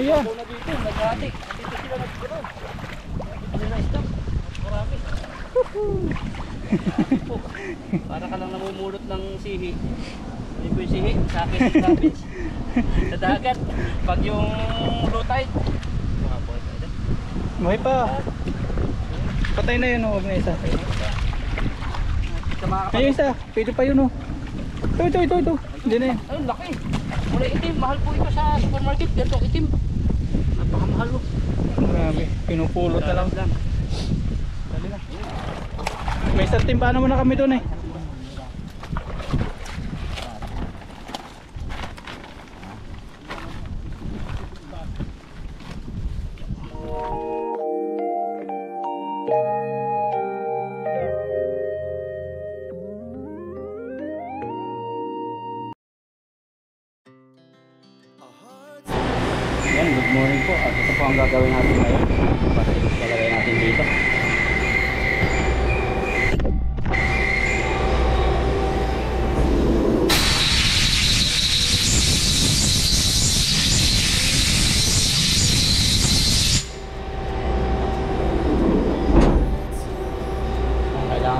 Ayan. Ako na dito, naghati. Dito sila nagkiro. Dito na stop. Marami. Para ka lang namumulot ng sihi. Hindi ko yung sihi, sa akin ang province. Sa dagat. Pag yung low tide. Mga boy tayo. May pa. Patay na yun, oh. Huwag na isa. Ayun isa. Pwede pa yun, oh. Ito, ito, ito, ito. Hindi na yun. Ayun, laki. Mula itim, mahal po ito sa supermarket. Ganito itim. Napakamahal mo. Grabe. Pinupulot na lang. Dali na. May isang timba naman na kami doon eh.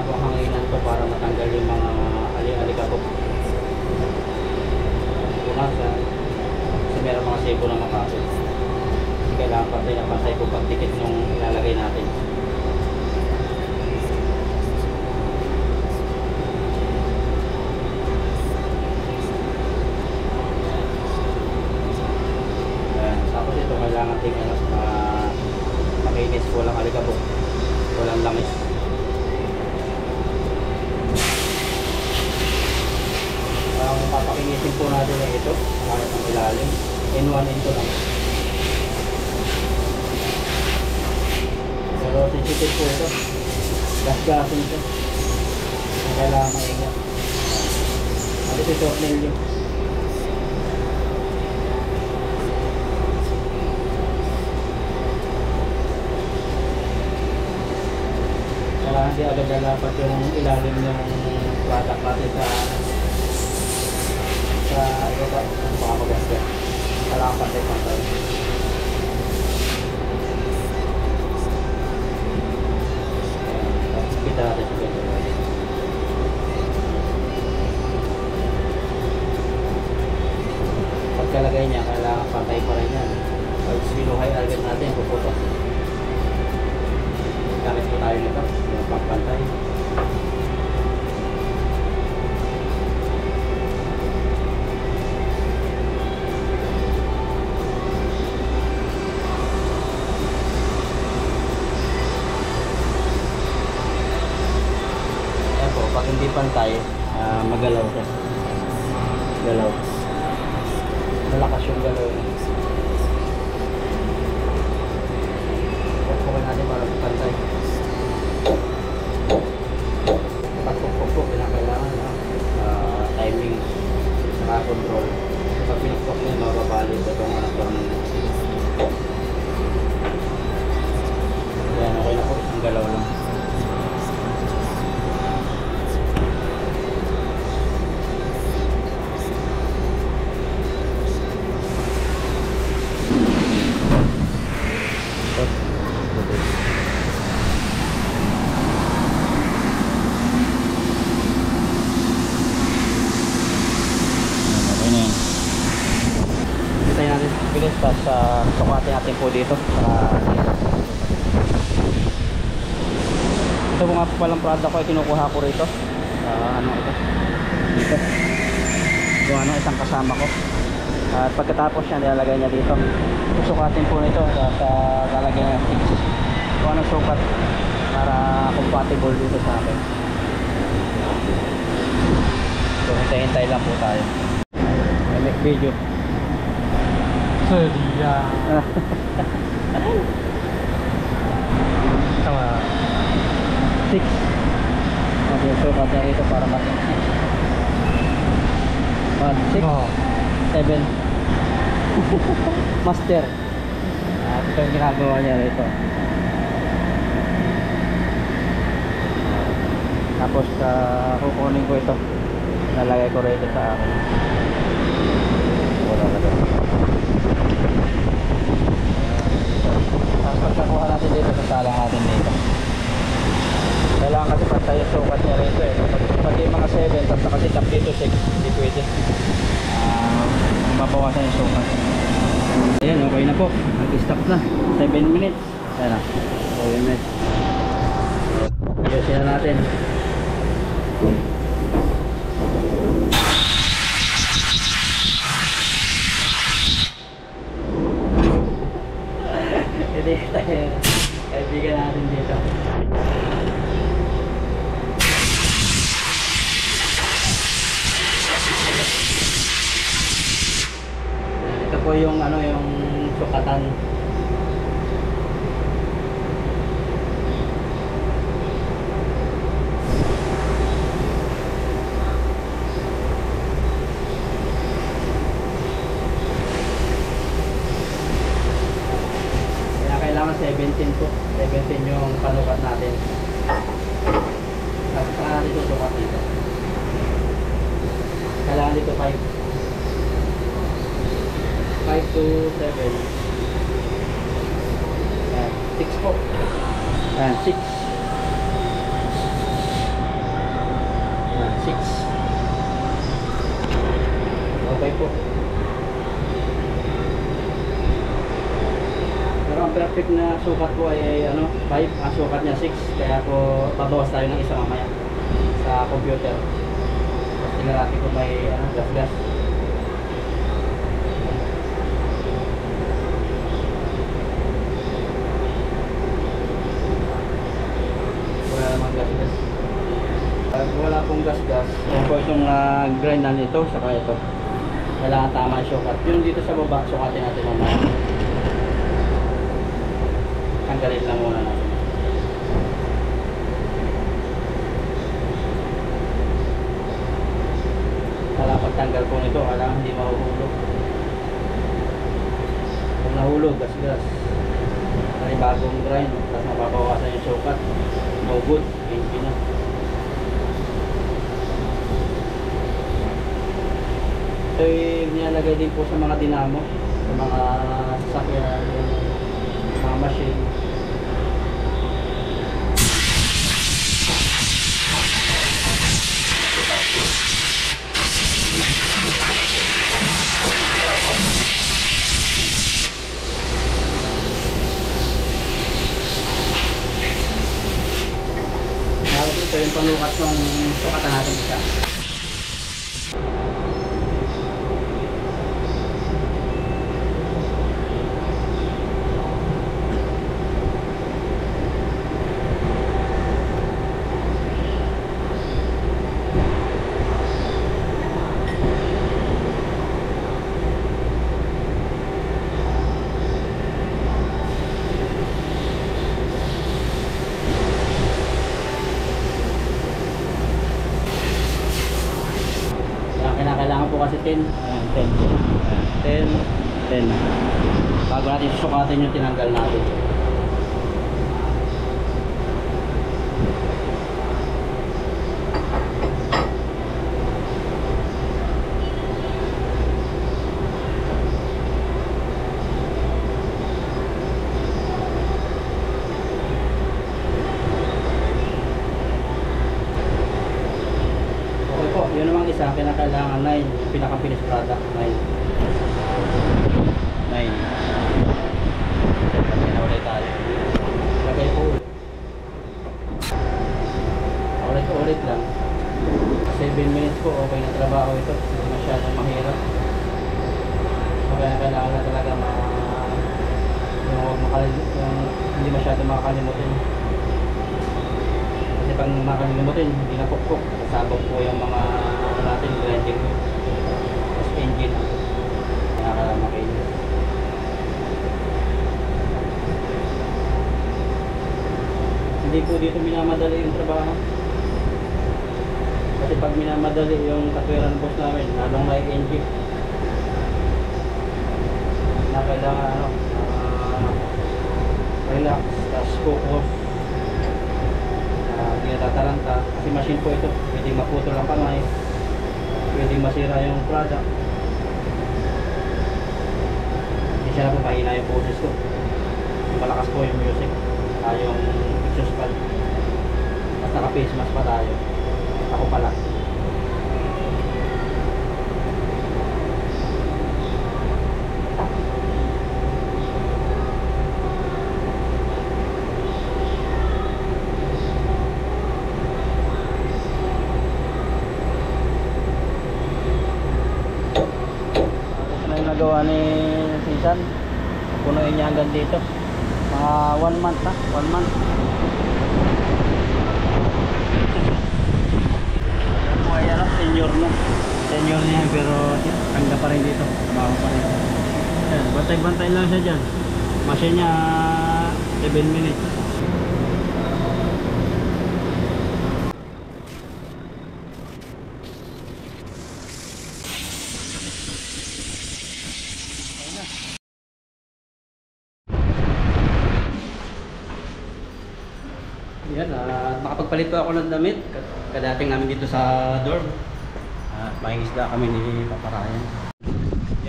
Hanginan ko para matanggal yung mga ali-alikabok. Punasan. Kasi meron mga sebo na makapit. Kailangan pantay na pantay kung pagdikit nung ilalagay natin. Ayan. Tapos ito kailangan din ano, uh, makinis, walang alikabok, walang langis. Ang papakinisin po natin ay ito, kahit ng ilalim. N1, N2 lang. Pero sensitive po ito. Gas-gasin ito. Ang kailangan maingat. At ito ito, nail Lalapat yung ilalim ng product natin sa sa iba ba ang mga maganda. Kailangan pantay-pantay. Tapos kita natin. Pagkalagay niya, kailangan pantay pa rin yan. Pag sinuhay agad natin, puputok. Gamit po tayo nito, yung palang product ko ay kinukuha ko rito. Ah, ano ito. Dito. Yung ano isang kasama ko. At pagkatapos niya nilalagay niya dito. Susukatin po nito at uh, lalagay niya 6 kung anong sukat para compatible dito sa akin. So hintay-hintay lang po tayo. May make video. Seria. Tama. 6 okay so kada rito para maging 6 pag 6 oh. 7 master. At ito yung ginagawa niya rito. Tapos uh, kukunin ko ito. Nalagay ko rito sa akin. Wala na ah, tapos pagkakuha natin dito sa sala natin dito. Kailangan kasi pantay yung sukat niya rito eh. Pag, pati mga 7, tapos kasi tap dito 6, hindi pwede. Uh, mabawasan yung sukat. Ayan, okay na po. Nag-stop na. 7 minutes. Ayan na. 7 minutes. Ayusin na natin. Pag wala pong gas-gas, yan po itong uh, grind na nito, saka ito. Kailangan tama yung sukat. Yung dito sa baba, sukatin natin mamaya. Tanggalin lang muna natin. Kala pagtanggal po nito, kailangan hindi mahuhulog. Kung nahulog, gas-gas. Ay bagong grind, tapos mababawasan yung sukat. No good, hindi na. Ito yung nilalagay din po sa mga dinamo, sa mga sasakyan, mga machine. Ito yung panukat ng sukatan natin isa. Minamadali yung trabaho. Kasi pag minamadali yung katwiran boss namin, lalong may engine. Na kailangan ano, ah, relax, tapos focus. Ah, Hindi natataranta. Kasi machine po ito. Pwedeng maputol ang kamay. Pwedeng masira yung product. Hindi siya na po mahina yung boses ko. Malakas po yung music. Ah, yung exhaust fan. Mas naka-face mask pa tayo. Ako pala. minsan. Punuin niya hanggang dito. Mga 1 month na, 1 month. Ayan po ay ano, senior na. Senior niya pero hanggang pa rin dito. Trabaho pa rin. Bantay-bantay lang siya dyan. Masya niya 7 minutes. Yan, at makapagpalit po ako ng damit. Kadating namin dito sa dorm. At may isda kami ni Paparayan.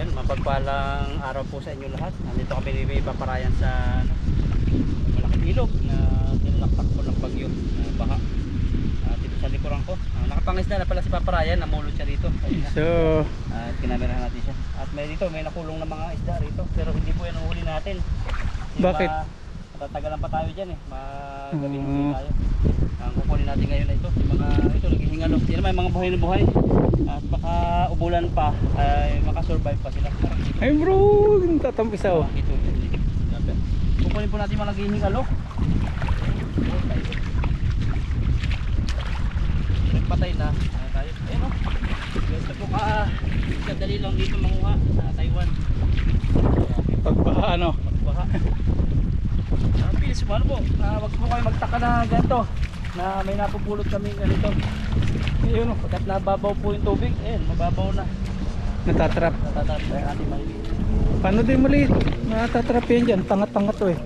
Yan, mapagpalang araw po sa inyo lahat. Nandito kami ni Paparayan sa ano, malaking ilog na tinalaktak po ng bagyo na baha. At dito sa likuran ko. Uh, nakapangisda na pala si Paparayan. Namulot siya dito. Ayun na. So, At kinamerahan natin siya. At may dito, may nakulong na mga isda rito. Pero hindi po yan ang huli natin. Kasi Bakit? Matatagalan pa tayo dyan eh. Magabi Mm. tayo. Ang kukunin natin ngayon na ito. Yung mga ito, naghihingalo. Yan naman, mga buhay na buhay. At baka ubulan pa, ay makasurvive pa sila. Ay bro, tatampisaw. Ito, ito. Grabe. Kukunin po natin yung mga naghihingalo. Nagpatay na. Ano tayo? Ayun o. Gusto po ka. Kadali lang dito manguha sa Taiwan. Pagbaha ano. Baka. Ang bilis mo ano po. Ah, wag po kayo magtaka na ganito. Na may napupulot kami ganito. Ayun oh, Pagkat nababaw po yung tubig, eh, mababaw na. natatrap. Natatarap na natin maliliit. Paano din maliit? Natatrap yan dyan. Tangat-tangat to eh.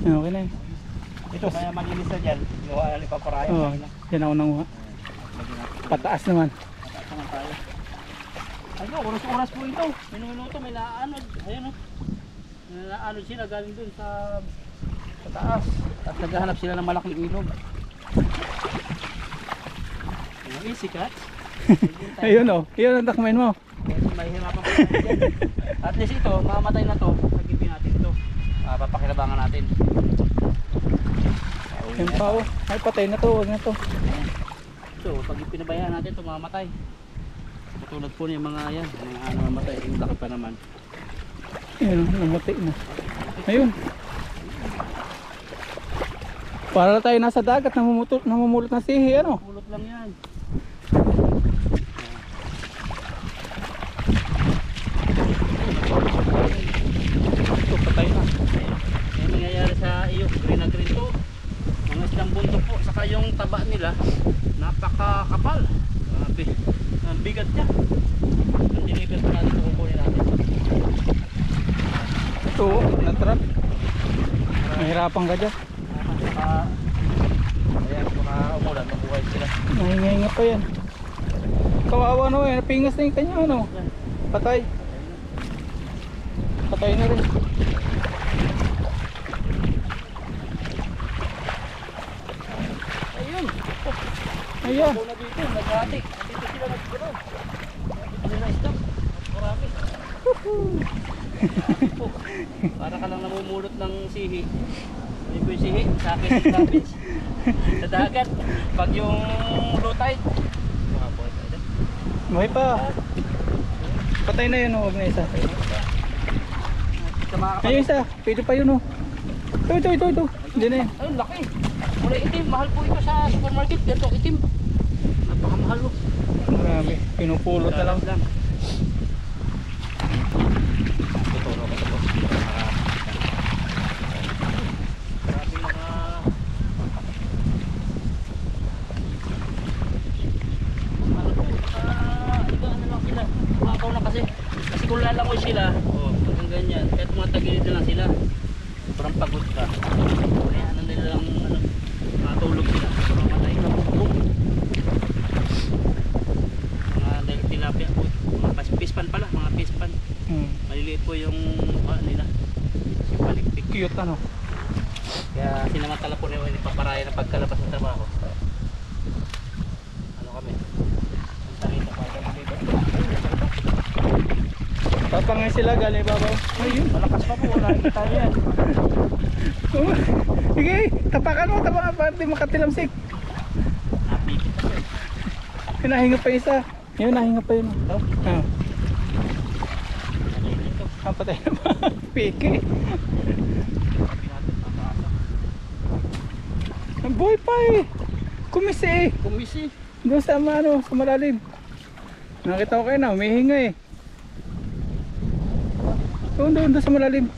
Okay na eh. Ito, kaya malinis na dyan. Ipaparayan. Okay na. yan ako natin. Pataas naman. Tataas naman tayo. Ayun, oras-oras po ito. Minuminuto, may naaanod. Ayun o. May naaanod sila galing dun sa sa taas. At naghahanap sila ng malaking ilog. Mga easy cut. Ayun oh, yun ang takmain mo. Mahihirapan dyan. At least ito, mamamatay na to. Sagipin natin ito. Uh, papakilabangan natin. Yan pa oh. Ay patay na to, wag na to. Ayan. So, pag pinabayaan natin ito, mamamatay. Katulad po niya mga yan, mga ano mamatay, yung laki pa naman. Ayun, namuti na. Ayun. Para tayo nasa dagat, namumulot, namumulot na sihi, ano? Pulot lang yan. Ito, patay na. May nangyayari sa iyo, green na green to. Mga islang bundok po, saka yung taba nila, napakakapal. Grabe. Ang bigat niya. Ang deliver pa natin ito, kukunin natin. Ito, natrap. Mahirapan ka dyan. Ayan, baka umulan, mabuhay sila. Nahinga pa yan. Kawawa na eh, napingas na yung kanya ano. Patay. Patay na rin. Ayun. Ayan. Ako na dito, naghati. Dito sila nagkaroon. Dito sila stop. Marami. Po. Para ka lang namumulot ng sihi. Ano po yung sihi? Sa akin. Sa dagat. Pag yung low tide. Boy tayo. May pa. Patay na yun, oh, wag na isa. Ayun isa, pwede pa yun oh. Ito, ito, ito, ito. Hindi na yan. Ayun, laki. Kulay itim. Mahal po ito sa supermarket. Ganito itim. Napakamahal po. Marami. Pinupulot na lang. lang. Tuturo ko ito po. Grabe mga... Ano po, ah, iba ano lang sila. Mabaw na kasi. Kasi kung lalangoy sila, oh, hanggang ganyan. Kahit mga tagilid na lang sila. Sobrang pagod ka. Kaya ano nila lang, ano, matulog sila. Sobrang matay na bukbong mga dahil tilapia po mga pas- pispan pala mga pispan Hmm. maliliit po yung ano nila yung Cute ano. kaya sinamantala po nila ipaparaya ng pagkalabas ng trabaho ano kami ang Papangay sila galing babaw. Ayun. malakas pa po yan Oh, Sige, tapakan mo, tapakan para di makatilamsik. Hinahinga pa isa. Yun, nahinga pa yun. ito Ah. Patay na ba? Piki. Ang buhay pa eh. Kumisi eh. Kumisi. Doon sa ano, sa malalim. Nakita ko kayo na, humihinga eh. Doon, doon, doon sa malalim.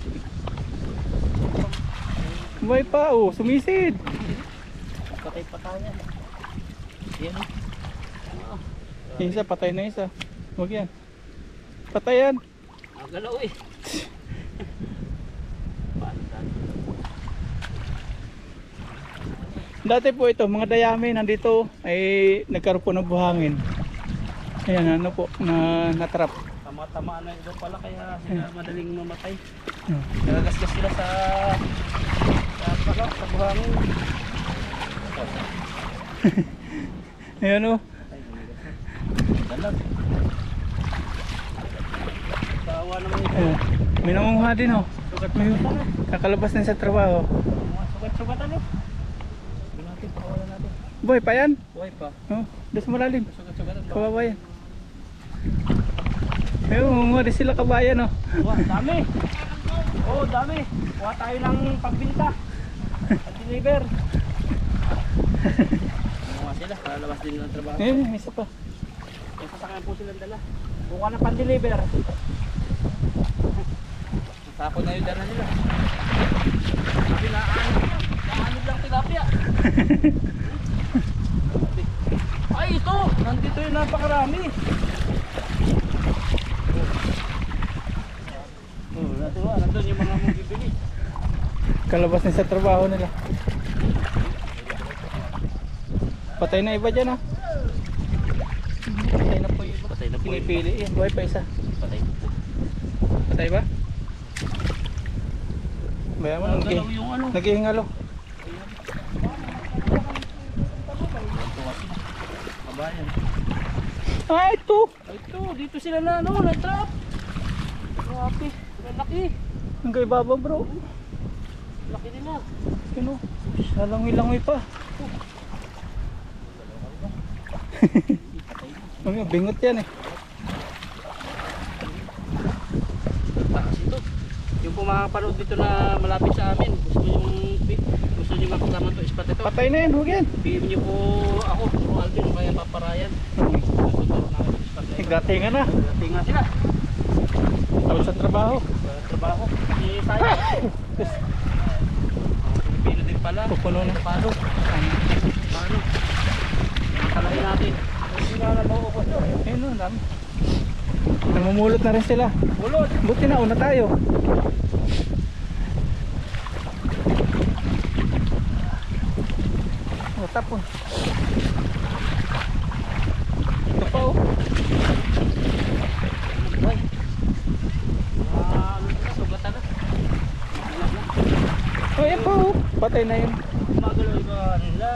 Buhay pa oh, sumisid. Patay-patay yan. Yan. Yung isa, patay na isa. Huwag yan. Patay yan. Magalaw eh. Paano dati? Dati po ito, mga dayami nandito ay nagkaroon po ng buhangin. Ayan, ano po, na natrap. Tama-tamaan na iba pala kaya sila madaling mamatay. Hmm. Nagagasgas sila sa sa ano, sa buhangin. Ayan oh. Dalag. Kawa naman ito. Ayan. May nangunguha din oh. May kakalabas na sa trabaho. Mga sugat-sugat ano? Hindi natin, pakawalan Boy, pa yan? Buhay pa. Oh, sa malalim. Kawawa yan. Ayun, din sila kabayan oh. Wah, dami. Oh, dami. Kuha tayo ng pagbinta. Pag-deliver. Mga sila, lalabas din ng trabaho. Ayun, may isa pa. May sasakyan po silang dala. Buka na pan-deliver. Sako na yung dala nila. Sabi na, naanod lang tilapia. Yung napakarami. Oh, natuwa. Nandun yung mga mong bibili. Kalabas na sa trabaho nila. Patay na iba dyan ah. Patay na po yung iba. Patay na po. Pinipili yan. Buhay pa isa. Patay. Patay ba? Bayan mo, nag Nagalaw yung ano. naghihingalo. Kabayan. Ah, ito! Ay, ito, dito sila na, ano, na-trap. Grabe, laki. Ang kay baba bro. Laki din na. Ano? Lalangoy-langoy pa. Ang bingot yan eh. Taas ito. Yung pumapanood dito na malapit sa amin, gusto yung gusto nyo makasama to spot ito. Patay na yan, huwag yan. PM nyo po ako, Alvin, kaya paparayan. Yung spot na na. Tingnan sila. Tapos sa trabaho. Sa trabaho. Si Tayo. Pilipino din pala. Pupuno na. Paano? Paano? Talahin natin. Hindi nga na mauubos yun. Ayun o, ang dami. Namumulot na rin sila. Bulot! Buti na, una tayo. O, tapon. Ito pa oh. Uy! Ah, ano na, sugatan na. Oh, yan pa oh. Patay na yun. Gumagalaw yung mga nila.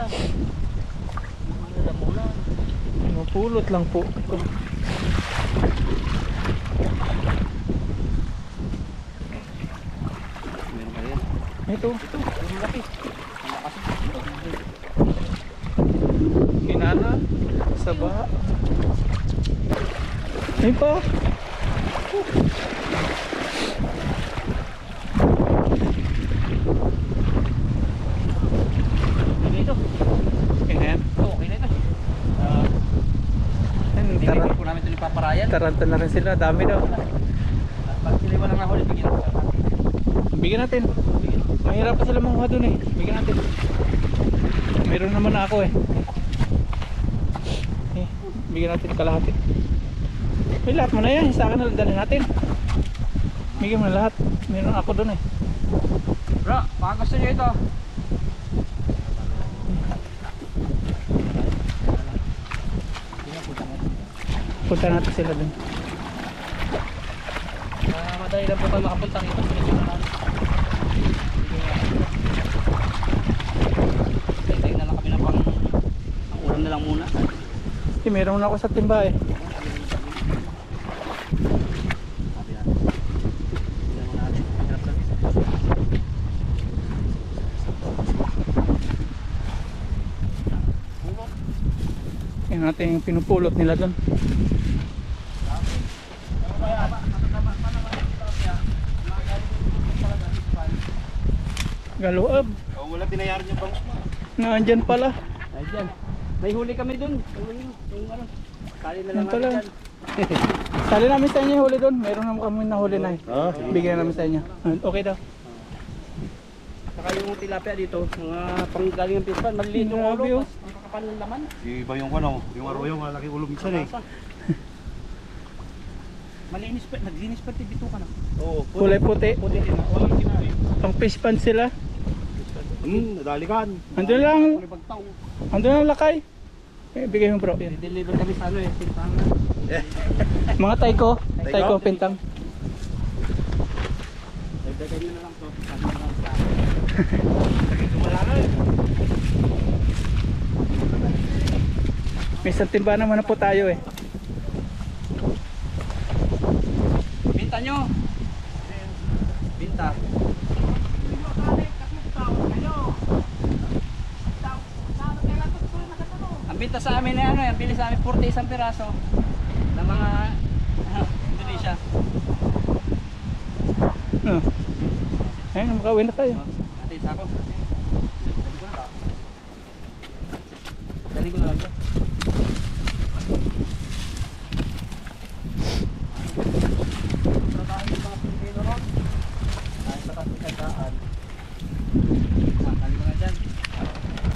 Mga mula. Mapulot lang po. Meron ka rin. Ito. Ito, laki. Ang lakas. Kinana. Saba. Ayun pa oh. Okay ito. Okay na yan. Ito, okay na ito. Ah, Ayun, Hindi Taran po namin ito ni paparayan. taranta na rin sila. Dami daw. Pag sila walang nahuli, bigyan ko sa atin. Bigyan natin. Mahirap pa sila manguha dun eh. Bigyan natin. Meron naman na ako eh. eh bigyan natin kalahati. May lahat mo na yan. Sa akin na dalhin natin. Bigyan mo na lahat. Meron ako dun eh. Bro, baka gusto nyo ito. Punta natin sila dun. Ah, madali lang po tayo makapunta rito. Medyo marami. Hintay na lang kami na pang ang ulam na lang muna. Eh, meron na ako sa timba eh. Sabi natin. Tingnan mo natin. Hirap kami. Yan natin yung pinupulot nila dun. Galuab. Oh, wala tinayaran yung bangus mo. Nandyan pala. Ay, dyan. May huli kami dun. Yung, yung ano. Kali na lang pala. Sali namin sa inyo yung huli doon. Meron naman kami nahuli na eh. Ah, Bigyan namin sa inyo. Ah, Okay daw. Saka yung tilapia dito, mga panggaling ng pispan, maliliit yung ulo, oh. ang kakapal ng laman. iba yung ano, yung arroyo, malaki ulo minsan eh. Malinis pa, naglinis pa tibito ka na. Oo, Kulay puti. Puti din, walang kinain. Pang fish pan sila. Hmm, nadalikan. Andun lang. Andun lang lakay. Eh, bigay mo bro. Yan. I-deliver kami sa ano eh, pintangan. Mga. Taiko? Taiko pintang. Dagdagan nyo na lang to. Wala na eh. May isang timba naman na po tayo eh. Binta nyo! Binta. Ang binta sa amin na ano, ang bili sa amin 40 isang piraso ng mga ano, Indonesia. Oh. Ayun, makawin na tayo. Natin sa ako. Dali ko na lang.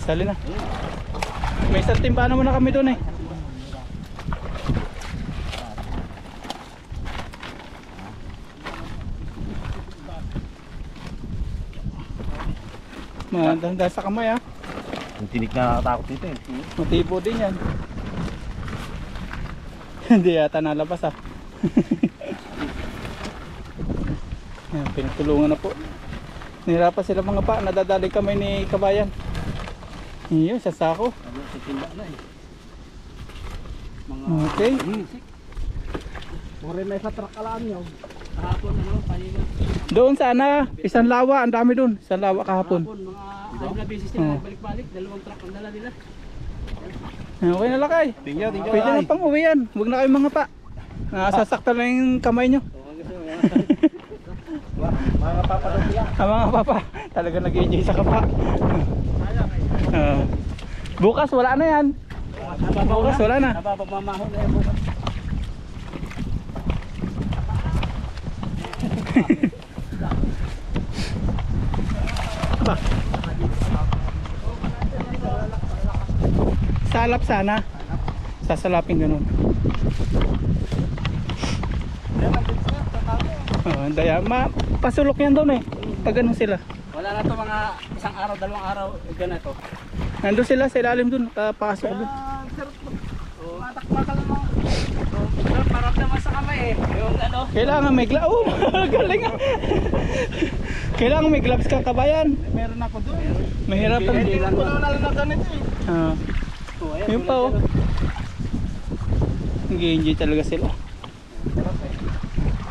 Dali ko na lang May isang timba naman na kami doon eh. Mahanda sa kamay ah. Yung tinik na nakatakot dito eh. Matibo din yan. Hindi yata nalabas ah. Yan, pinagtulungan na po. Nihirapan sila mga pa, nadadali kami ni Kabayan. Iyo, sa sako. Ano, titinda na eh. Mga Okay. Mure may sa truck alam nyo. Kahapon ano, kanina. Doon sana, isang lawa, ang dami doon. Isang lawa kahapon. Kahapon, mga anim na beses nila Oo. balik-balik. Dalawang truck ang dala nila. Okay na lakay. Tingnan, tingnan. Pwede na pang uwi yan. Huwag na kayo mga pa. Nasasaktan na yung kamay nyo. Mga papadog sila. Ang mga papa, talaga nag-enjoy sa kapa. Ah. Bukas wala na yan. Bukas wala na. Napapamamahon na yung bukas. Salap sana. Sasalapin ganun. Oh, daya ma pasulok yan doon eh. Pag ganun sila. Wala na to mga isang araw, dalawang araw. Ganito. Nandun sila sa ilalim doon, nakapasok doon. Ah, sarap. Matakmakal mo. So, parang naman sa kamay eh. Yung ano. Kailangan may gloves. Oh, galing ah. Kailangan may gloves ka kabayan. Meron ako doon. Mahirap ang Hindi lang. Wala na lang ganito eh. Ah, Oh, Yun pa, oh. nag-enjoy talaga sila. Sarap eh.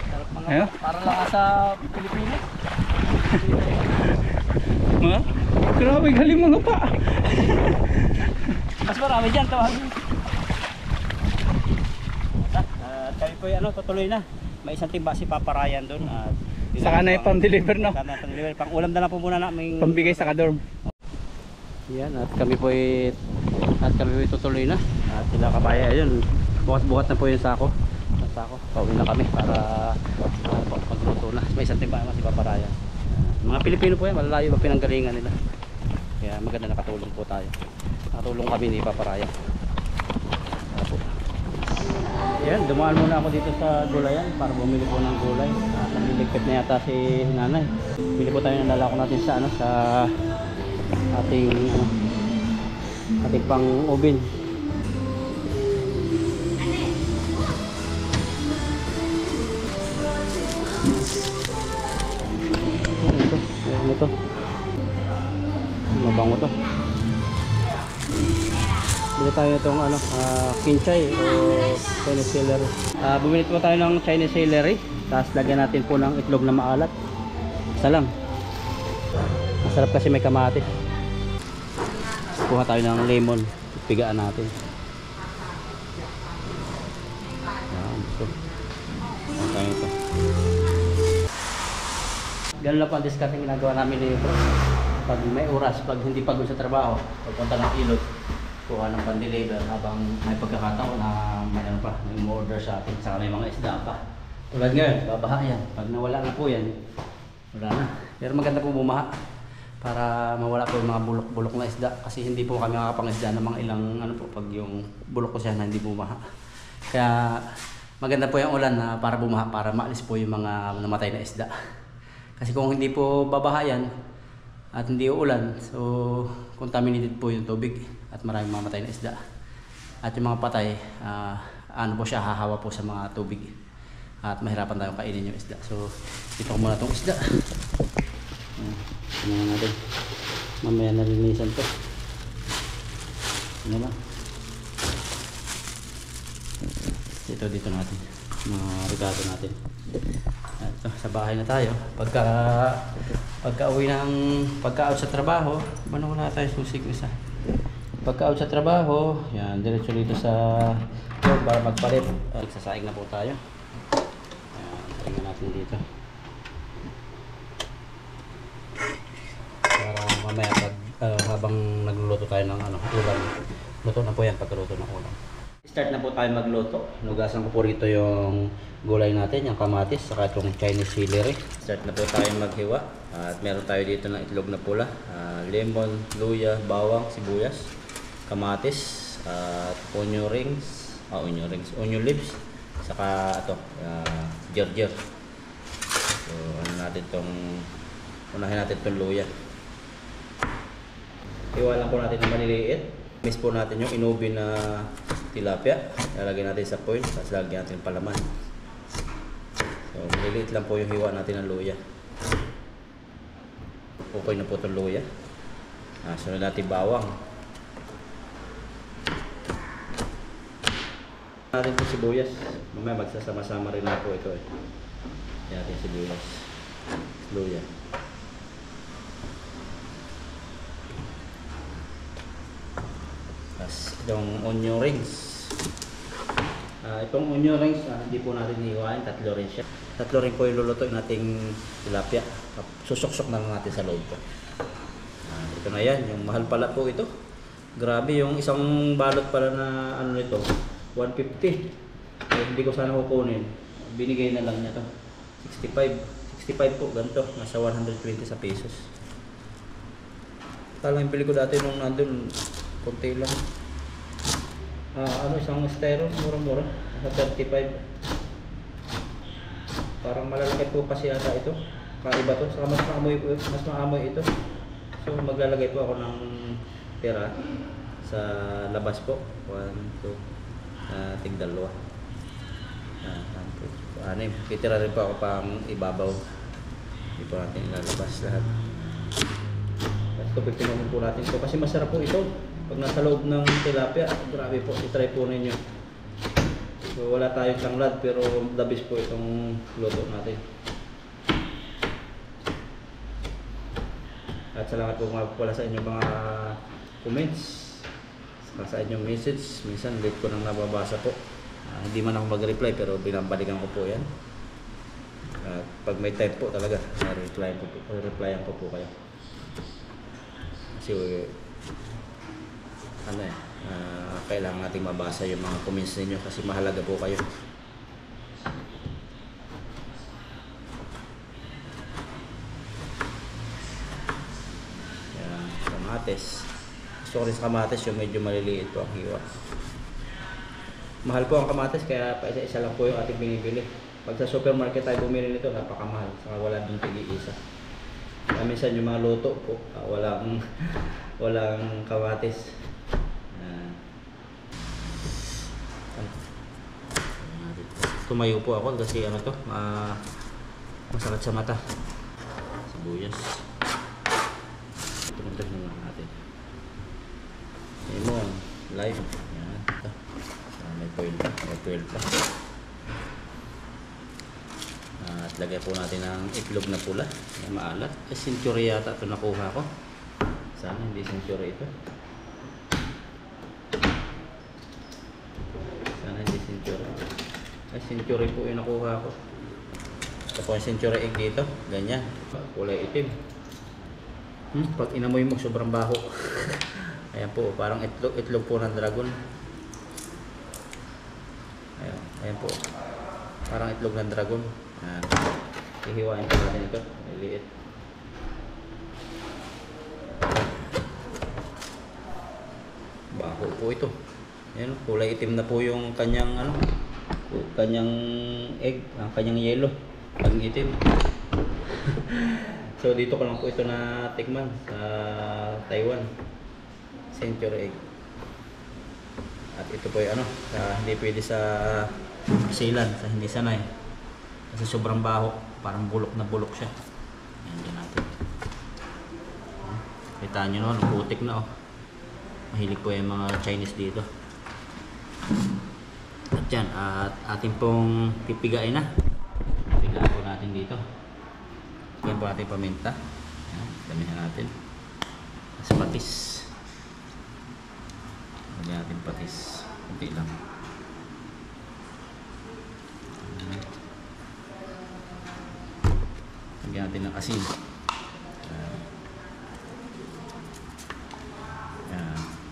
Sarap mga Ayun. Para lang sa Pilipinas. Mga, grabe galing mga pa. Mas marami dyan tawagin. At uh, kami po ano, tutuloy na. May isang timba si Papa Ryan doon. At Saka na yung pang-deliver no. Saka na yung pang-deliver. Pang ulam na lang po muna namin. Pambigay sa kadorm. Yan, at kami po ay at kami po ay tutuloy na. At sila kabaya ayun. Buhat-buhat na po yung sako. Ang sako. Pauwi na kami para uh, pagluto na. May isang timba naman si Papa Ryan. Uh, mga Pilipino po yan, malalayo ba pinanggalingan nila. Maganda nakatulong po tayo. Nakatulong kami ni Papa Ryan. Tara po. Yan, dumaan muna ako dito sa gulayan para bumili po ng gulay. Uh, nagliligpit na yata si nanay. Bili po tayo ng lalako natin sa ano sa ating ano, ating pang ubin. Bili tayo itong ano, ah, kinchay o Chinese celery. Ah, bumili po tayo ng Chinese celery. Tapos lagyan natin po ng itlog na maalat. Isa lang. Masarap kasi may kamatis. Kuha tayo ng lemon. Pigaan natin. Yan, ito. Kuha tayo ito. Ganun lang po ang discard yung ginagawa namin bro. pag may oras, pag hindi pagod sa trabaho, pagpunta ng ilog, kuha ng pan-deliver habang may pagkakataon na may ano pa, may order sa atin, saka may mga isda pa. Tulad ngayon, babaha yan. Pag nawala na po yan, wala na. Pero maganda po bumaha para mawala po yung mga bulok-bulok na isda kasi hindi po kami makakapangisda ng mga ilang ano po pag yung bulok ko siya na hindi bumaha. Kaya maganda po yung ulan na para bumaha para maalis po yung mga namatay na isda. Kasi kung hindi po babaha yan at hindi uulan, so contaminated po yung tubig at maraming mamatay na isda. At yung mga patay, ah, ano po siya, hahawa po sa mga tubig. At mahirapan tayong kainin yung isda. So, ito ko muna itong isda. Hmm, Tingnan natin. Mamaya nalinisan to. Ano lang. Ito dito natin. Mga regalo natin. Ito, sa bahay na tayo. Pagka pagka uwi ng pagka out sa trabaho, ano wala tayo susig isa. Pagka out sa trabaho, yan, diretso dito sa yun, para magpalit. Uh, na po tayo. Yan, tingnan natin dito. Para mamaya pag ah, habang nagluluto tayo ng ano, ulam. Luto na po yan pagkaluto ng ulam. Start na po tayo magluto. Nugasan ko po rito yung gulay natin, yung kamatis, saka itong Chinese celery. Start na po tayo maghiwa. At meron tayo dito ng itlog na pula, ah, lemon, luya, bawang, sibuyas, kamatis, at onion rings, ah, onion rings, onion leaves, saka ito, uh, gerger. So, ano natin tong unahin natin tong luya. Lang po natin ng maliliit. Miss po natin yung inubi na tilapia. Lalagyan natin sa foil, tapos lagyan natin palaman. So, maliliit lang po yung hiwa natin ng luya. Okay na po itong luya. Ah, sunod natin bawang. Natin po sibuyas. Mamaya magsasama-sama rin na po ito eh. Yan natin sibuyas. Luya. Itong onion rings. Ah, itong onion rings, ah, hindi po natin iiwain, tatlo rin siya. Tatlo rin po yung lulutuin nating tilapia. Susuksok na lang natin sa loob po. Ah, ito na yan, yung mahal pala po ito. Grabe, yung isang balot pala na ano nito, 150. Eh, hindi ko sana kukunin. Binigay na lang niya to. 65. 65 po, ganito. Nasa 120 sa pesos. Talang yung pili ko dati nung nandun, konti lang. Ah, ano, isang styro, mura-mura. Nasa 35. Parang malalaki po kasi yata ito. Kaiba to. Saka mas maamoy, mas maamoy ito. So maglalagay po ako ng pera sa labas po. 1, 2, uh, tig dalawa. Uh, anim. Kitira rin po ako pang ibabaw. Hindi po natin ilalabas lahat. At ito, pagtinamin po natin ito. Kasi masarap po ito. Pag nasa loob ng tilapia, grabe po. I-try po ninyo. So wala tayong tanglad pero dabis po itong luto natin. At salamat po mga pala sa inyong mga comments. Saka sa inyong message. Minsan late ko nang nababasa po. Ah, hindi man ako mag-reply pero binabalikan ko po yan. At pag may time po talaga, na-reply ko po, replyan ko po kayo. Kasi ano eh, ah, kailangan nating mabasa yung mga comments ninyo kasi mahalaga po kayo. Yan, kamates. Gusto ko rin sa kamates yung medyo maliliit po ang hiwa. Mahal po ang kamates kaya pa isa-isa lang po yung ating binibili. Pag sa supermarket tayo bumili nito, napakamahal. Saka wala dong tigi-isa. Minsan yung mga luto po, ah, walang, walang kamatis. Yan. Tumayo po ako kasi ano to, ma masakit sa mata. Sibuyas. Tumundog na lang natin. Lemon, lime. Yan. Ito. Ah, may foil. May foil pa. Ah, At lagay po natin ng itlog na pula. Yan maalat. Eh, century yata ito nakuha ko. Sana hindi century ito. Sana hindi century. Ay, century po yung nakuha ko. Ito po yung century egg dito. Ganyan. Kulay itim. Hmm, pag inamoy mo, sobrang baho. ayan po, parang itlog, itlog po ng dragon. Ayan, ayan po. Parang itlog ng dragon. Ayan. Ihiwain po natin ito. Maliit. Baho po ito. Ayan, kulay itim na po yung kanyang ano, kanyang egg, ang kanyang yellow. Ang itim. so dito ko lang po ito na tikman sa Taiwan. Century egg. At ito po yung ano, sa, hindi pwede sa silan, sa hindi sanay. Kasi sobrang baho, parang bulok na bulok siya. Ayan natin. Kita nyo no, putik na oh. Mahilig po yung mga Chinese dito. At yan, at ating pong pipigain na. Pigaan po natin dito. Yan po natin paminta. Damihan natin. Tapos patis. Lagyan natin patis. Kunti lang. Yan. Lagyan natin ng asin.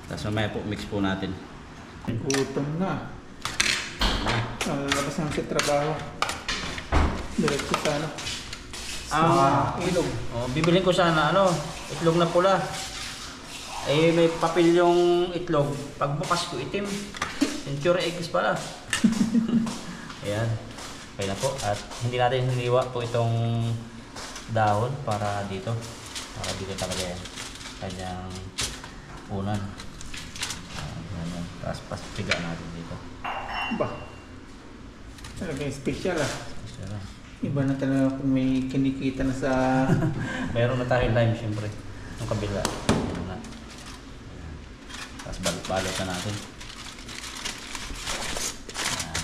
Tapos mamaya po mix po natin. Gutom na. Lalabas na sa trabaho. Diretso sa ano. Sa Ah. ilog. Oh, bibilhin ko sana ano, itlog na pula. Eh may papel yung itlog. Pagbukas ko itim. Century eggs pala. Ayan. Okay na po. At hindi natin hiniwa po itong dahon para dito. Para dito talaga yan. Kanyang unan. Ayan. Tapos pastiga natin dito. Ba? Talagang special ah. Sarap. Iba na talaga kung may kinikita na sa... Meron na tayong lime syempre. Yung kabila. Meron na. Tapos balot-balot na natin.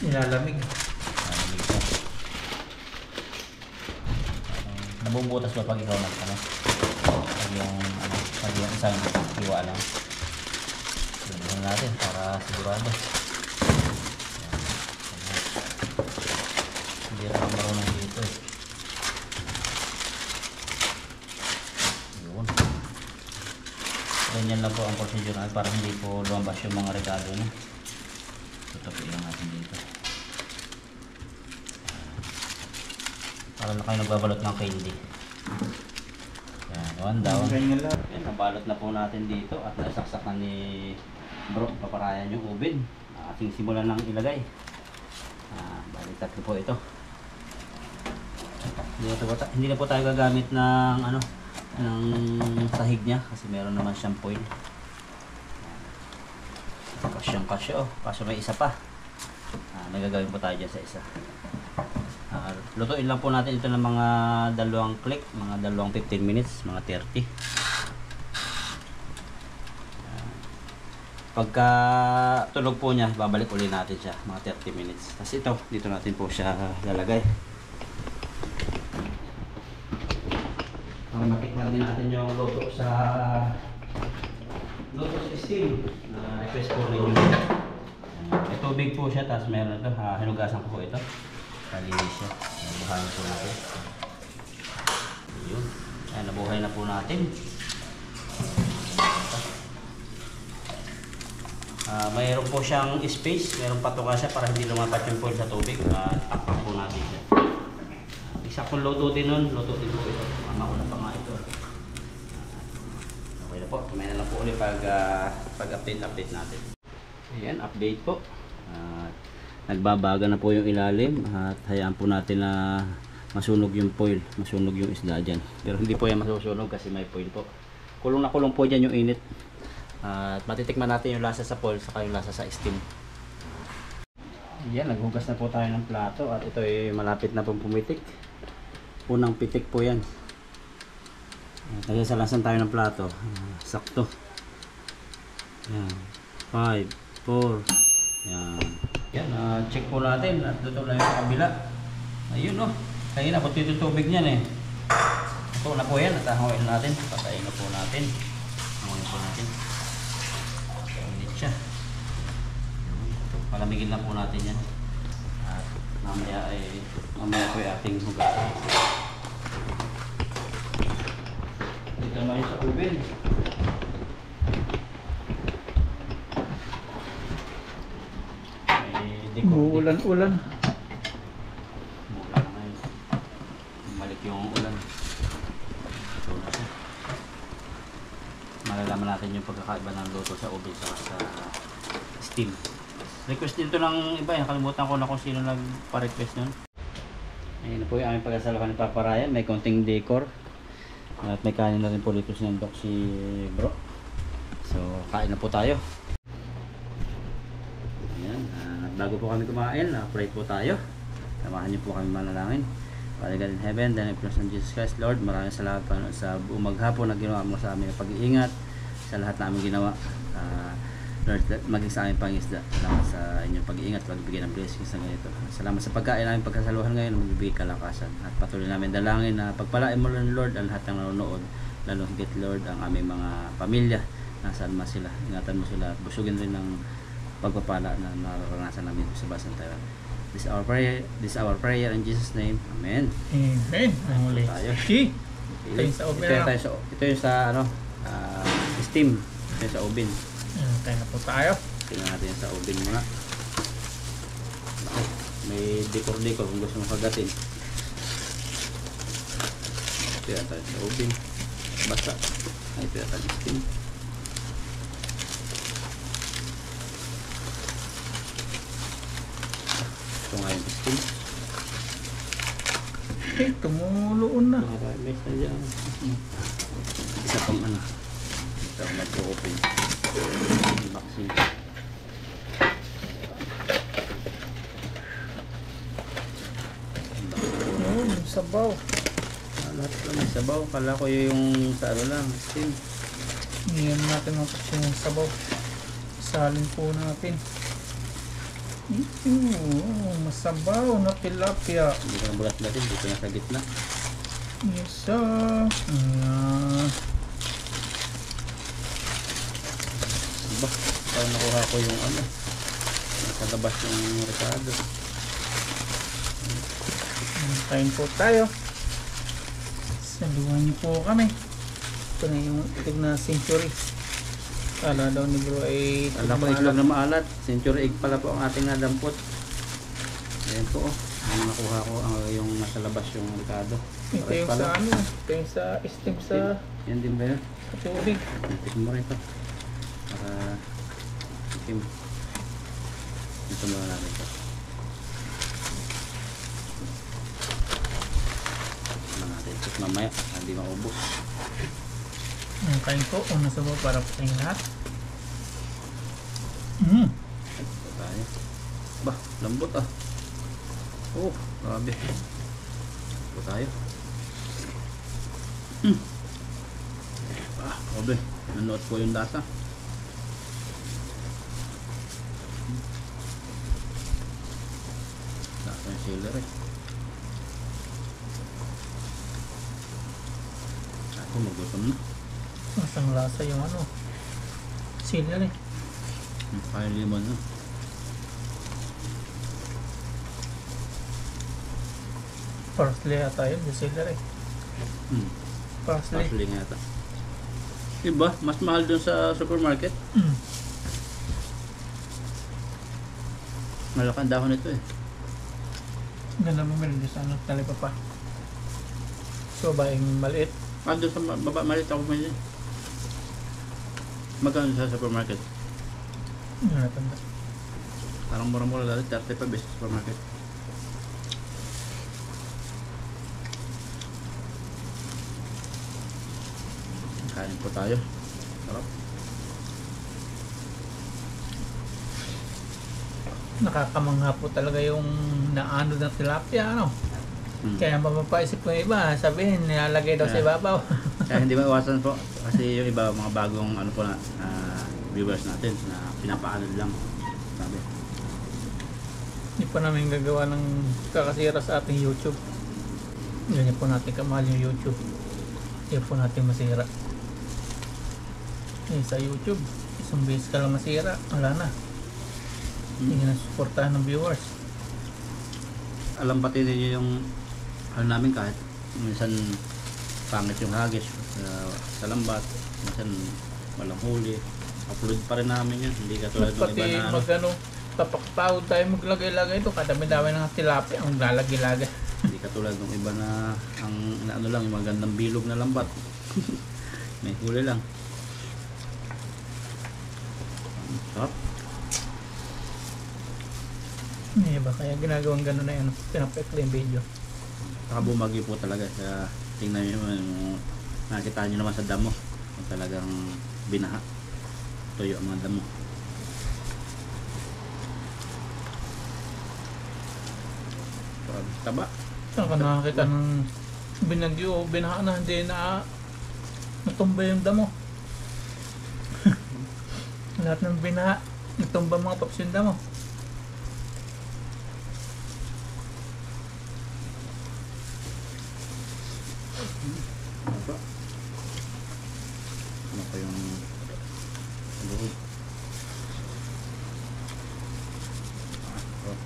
Nilalamig. Siya. Parang Nabubutas ba pag ikaw nag ano? Pag yung ano, pag yung isang hiwa lang. Lagyan natin para sigurado. Ayan. Ayan. Na marunong dito. Yun. Ganyan lang po ang procedure para hindi po lumabas yung mga regalo niya. Tutupi lang natin dito. Para na kayo nagbabalot ng candy. Yan, one down. Yan, nabalot na po natin dito at nasaksak na ni bro, paparayan yung ubin. Ating simulan ng ilagay. Ah, bali tatlo po ito. Hindi na, po, hindi na po tayo gagamit ng ano ng sahig niya kasi meron naman siyang foil. Kasyang kasya oh. Kaso may isa pa. Ah, nagagawin po tayo dyan sa isa. Ah, lutuin lang po natin ito ng mga dalawang click, mga dalawang 15 minutes, mga 30. Ah, Pagka tulog po niya, babalik uli natin siya, mga 30 minutes. Tapos ito, dito natin po siya lalagay. Para matikman din natin yung luto sa luto sa steam na request po rin yun. May tubig po siya, tapos meron ito, ha, hinugasan ko po ito. Kalinis siya. Ayan, Buhayin po natin. Yun. Ayan, nabuhay na po natin. Ah, mayroon po siyang space, mayroon patuka siya para hindi lumapat yung foil sa tubig. at takpan po natin siya. Uh, Isaktong luto din nun, luto din po ito. Mama ko na pa nga ito. Okay na po, na lang po ulit pag, ah, pag-update update natin. Ayan, update po. At nagbabaga na po yung ilalim at hayaan po natin na masunog yung foil, masunog yung isda dyan. Pero hindi po yan masusunog kasi may foil po. Kulong na kulong po dyan yung init. At matitikman natin yung lasa sa foil saka yung lasa sa steam. Yan, naghugas na po tayo ng plato at ito ay malapit na pong pumitik. Unang pitik po yan. Kaya sa lasan tayo ng plato. Ah, sakto. Yan. 5, 4. Yan. Yan, ah, check po natin at luto na yung kabila. Ayun oh. Kaya nabot yung tubig niyan eh. Ito na po yan at hangoyin natin. Patayin na po natin. Hangoyin po natin. Init siya. Palamigin lang po natin yan. At mamaya ay mamaya po ay ating hugasan. Ito Dito naman yung sa oven. Mula na yun. Bumalik yung ulan. Ito na siya. Malalaman natin yung pagkakaiba ng luto sa oven sa sa steam. Request din to ng iba, nakalimutan ko na kung sino nagpa-request nun. Ayun na po yung aming pagkasaluhan ni Papa Ryan. May konting decor. At may kanin na rin po dito sinandok si bro. So, kain na po tayo. Bago po kami kumain, uh, pray po tayo. Samahan niyo po kami manalangin. Father God in heaven, then in the of Jesus Christ, Lord, maraming salamat Panginoon sa buong maghapon na ginawa mo sa amin ng pag-iingat sa lahat namin ginawa. Ah, Lord, maging sa aming pangisda. Salamat sa inyong pag-iingat, pagbibigay ng blessings sa ganito. Salamat sa pagkain namin pagkasaluhan ngayon, magbibigay kalakasan. At patuloy namin dalangin na pagpalain mo Lord, Lord ang lahat ng nanonood. Lalo higit Lord ang aming mga pamilya. Nasaan man sila. Ingatan mo sila busugin rin ng pagpapala na nararanasan namin sa Basan Taiwan. This is our prayer, this is our prayer in Jesus name. Amen. Amen. Ang uli. Tayo. Si. Ito yung sa oven Ito tayo sa, ito yung sa ano, ah, steam. Ito yung sa oven. Ayan, tayo na po tayo. Tingnan natin yung sa oven muna. May decor-decor kung gusto mong kagatin. Ito yung tayo sa oven. Basta. Ito yung tayo sa steam. Ito nga yung steam. Eh, tumuloon na. Marami sa dyan. Isa pang ano. Ito ang mag-open. Unboxing. Yung sabaw. Ah, lahat lang may sabaw. Kala ko yung sa ano lang. Steam. Ngayon natin yung sabaw. Salin po natin. Ito, oh, masabaw na tilapia. Hindi ko na bulat natin. Dito na sa gitna. Isa. Ayan. Diba? Parang nakuha ko yung ano. Nasa labas yung Ricardo. Kain po tayo. Saluhan niyo po kami. Ito na yung itig na century. Kala daw ni bro ay Alam ko itlog na maalat. Century egg pala po ang ating nadampot. Ayan po. Oh. Ang nakuha ko ang yung nasa labas yung Ricardo. Ito yung pala. sa ano. Ito yung sa steam sa Yan din ba yun? tubig. Tignan mo rin ito. Para itim. Ito muna natin ito. Tignan natin ito mamaya. Hindi maubos. Ang kain ko. Una sa baba para sa inyo lahat. Mm. Tayo. Bah, lambot ah. Oh, grabe. Ito tayo. Hmm. Ah, grabe. Nanood ko yung data. Data yung sealer eh. Ako magutom na. Masang lasa yung ano. Celery. Hmm, Kaya limon na. Parsley ata yun. Yung celery. Hmm. Parsley. Parsley nga yata. Diba? Mas mahal dun sa supermarket. Mm. Malaki ang dahon nito eh. Ganda mo meron sa ano. Tali pa. So ba yung maliit? Ah, doon sa baba, malit ako may Magkano sa supermarket? Hindi na tanda. Parang mura-mura dati, 35 beses sa supermarket. Kain po tayo. Sarap. Nakakamangha po talaga yung naano ng tilapia. Ano? Hmm. Kaya mapapaisip ko yung iba. Sabihin, nilalagay daw sa Yeah. ibabaw. Kaya hindi maiwasan po. Kasi yung iba, mga bagong ano po na, ah, viewers natin na pinapaanod lang. Sabi. Hindi pa namin gagawa ng kakasira sa ating YouTube. Ganyan po natin kamahal yung YouTube. Hindi po natin masira. Eh, sa YouTube, isang beses ka lang masira, wala na. Hindi Hmm. na suportahan ng viewers. Alam pati ninyo yung ano namin kahit minsan pangit yung hagis sa, sa lambat. Minsan walang huli. Upload pa rin namin yan. Hindi katulad ng Pati iba na ano. mag ano, tayo maglagay-lagay ito. Kadami-dami ng tilapia ang lalagay-lagay. Hindi katulad ng iba na ang na ano lang, yung magandang bilog na lambat. May huli lang. Ang Sarap. May iba kaya ginagawang gano'n na yan. Pinapekla yung video. Saka bumagi po talaga. Kaya tingnan nyo yung- nakikita nyo naman sa damo. Talagang binaha. Tuyo ang mga damo. Taba. Saan ka nakakita ng binagyo binaha na hindi na natumba yung damo. Lahat ng binaha, natumba mga paps yung damo. Taba. Ano pa yung loob? Ah, oh.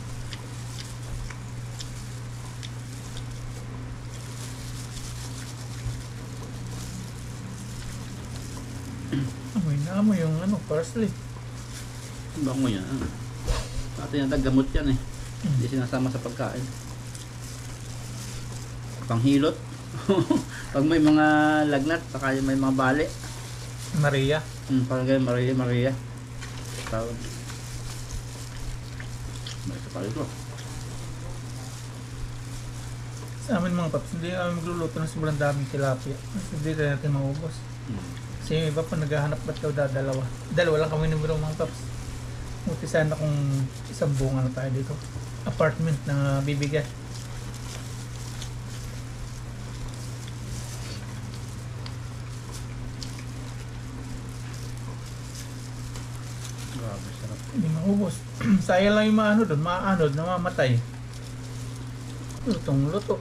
Amoy na amoy yung ano, parsley. Ang bango yan. Ano? Pati yung gamot yan eh. Hindi sinasama sa pagkain. Panghilot. Pag may mga lagnat, saka yung may mga bali. Maria. Hmm, parang ganyan, Maria, Maria. Tawag. May isa pa rito. Sa amin mga paps, hindi kami magluluto ng sobrang daming tilapia. Kasi hindi natin maubos. Hmm. Kasi yung iba pa naghahanap ba't daw dadalawa. Dalawa lang kami numero mga paps. Buti sana kung isang buong ano tayo dito. Apartment na bibigyan. Grabe, sarap. Hindi maubos. Sayang lang yung maano doon, maanod, namamatay. Lutong luto.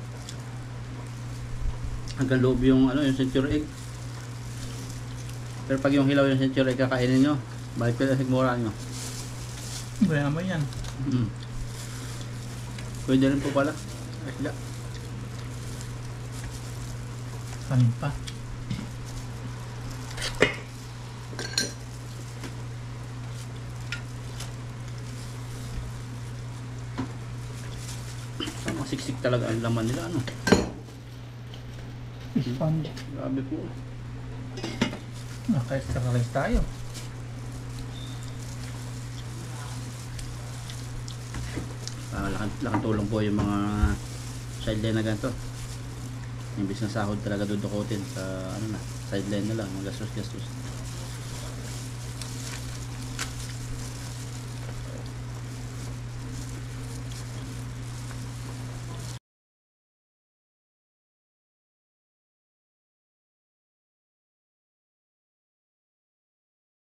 Hanggang loob yung, ano, yung century egg. Pero pag yung hilaw yung century kakainin nyo, balik ka na sigmura nyo. Mayaman yan. Hmm. Pwede rin po pala. Isda. Kanin pa. Sama siksik talaga ang laman nila, ano. Sponge. Grabe po. Naka-extra rice tayo. Ah, laking, laking tulong po yung mga sideline na ganito. Imbis na sahod talaga dudukutin sa ano na, sideline na lang, mga gastos-gastos.